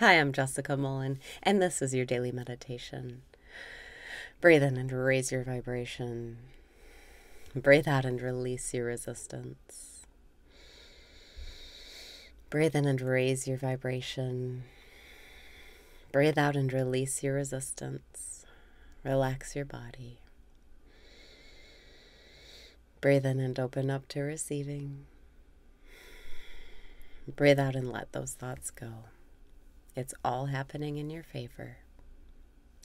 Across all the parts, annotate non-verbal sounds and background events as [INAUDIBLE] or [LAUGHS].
Hi, I'm Jessica Mullen, and this is your daily meditation. Breathe in and raise your vibration. Breathe out and release your resistance. Breathe in and raise your vibration. Breathe out and release your resistance. Relax your body. Breathe in and open up to receiving. Breathe out and let those thoughts go. It's all happening in your favor.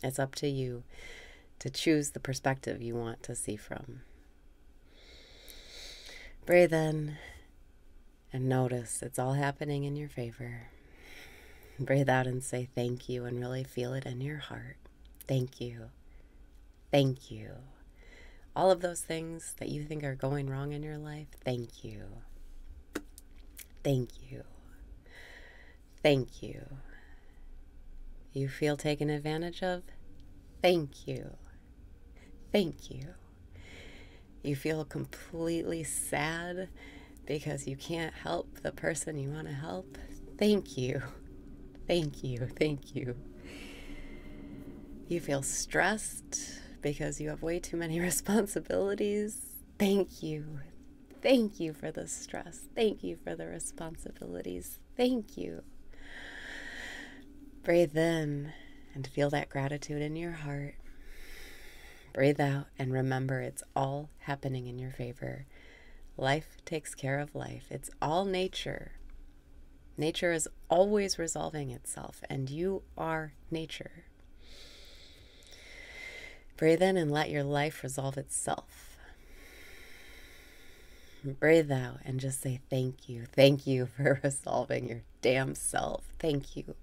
It's up to you to choose the perspective you want to see from. Breathe in and notice it's all happening in your favor. Breathe out and say thank you and really feel it in your heart. Thank you. Thank you. All of those things that you think are going wrong in your life, thank you. Thank you. Thank you. You feel taken advantage of? Thank you. Thank you. You feel completely sad because you can't help the person you want to help? Thank you. Thank you. Thank you. You feel stressed because you have way too many [LAUGHS] responsibilities? Thank you. Thank you for the stress. Thank you for the responsibilities. Thank you. Breathe in and feel that gratitude in your heart. Breathe out and remember it's all happening in your favor. Life takes care of life, it's all nature. Nature is always resolving itself, and you are nature. Breathe in and let your life resolve itself. Breathe out and just say thank you. Thank you [LAUGHS] for resolving your damn self. Thank you.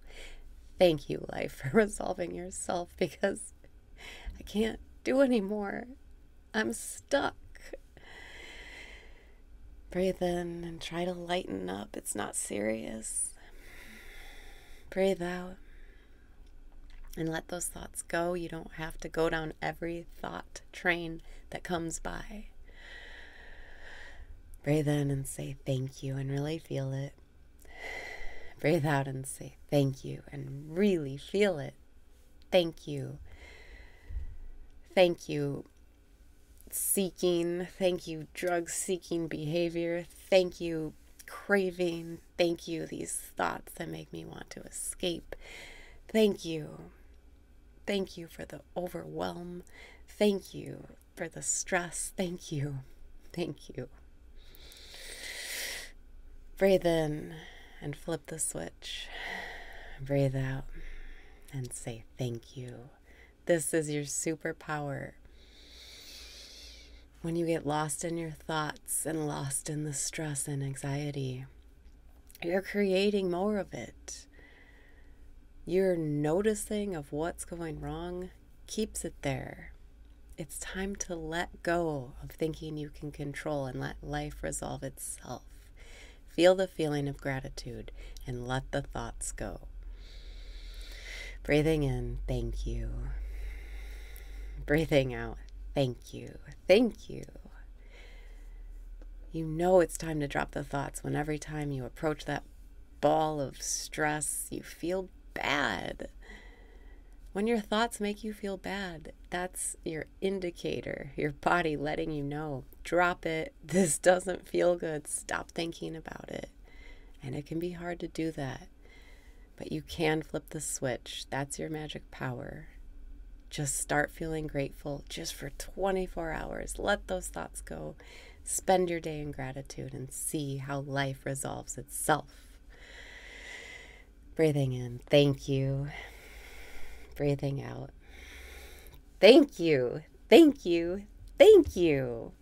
Thank you, life, [LAUGHS] for resolving yourself because I can't do anymore. I'm stuck. Breathe in and try to lighten up. It's not serious. Breathe out and let those thoughts go. You don't have to go down every thought train that comes by. Breathe in and say thank you and really feel it. Breathe out and say thank you and really feel it. Thank you. Thank you, seeking. Thank you, drug seeking behavior. Thank you, craving. Thank you, these thoughts that make me want to escape. Thank you. Thank you for the overwhelm. Thank you for the stress. Thank you. Thank you. Breathe in and flip the switch. Breathe out and say thank you. This is your superpower. When you get lost in your thoughts and lost in the stress and anxiety, you're creating more of it. Your noticing of what's going wrong keeps it there. It's time to let go of thinking you can control and let life resolve itself. Feel the feeling of gratitude and let the thoughts go. Breathing in, thank you. Breathing out, thank you. Thank you. You know it's time to drop the thoughts when every time you approach that ball of stress, you feel bad. When your thoughts make you feel bad, that's your indicator, your body letting you know drop it. [LAUGHS] This doesn't feel good. Stop thinking about it. And it can be hard to do that. But you can flip the switch. That's your magic power. Just start feeling grateful just for 24 hours. Let those thoughts go. Spend your day in gratitude and see how life resolves itself. Breathing in, thank you breathing out. Thank you. Thank you. Thank you.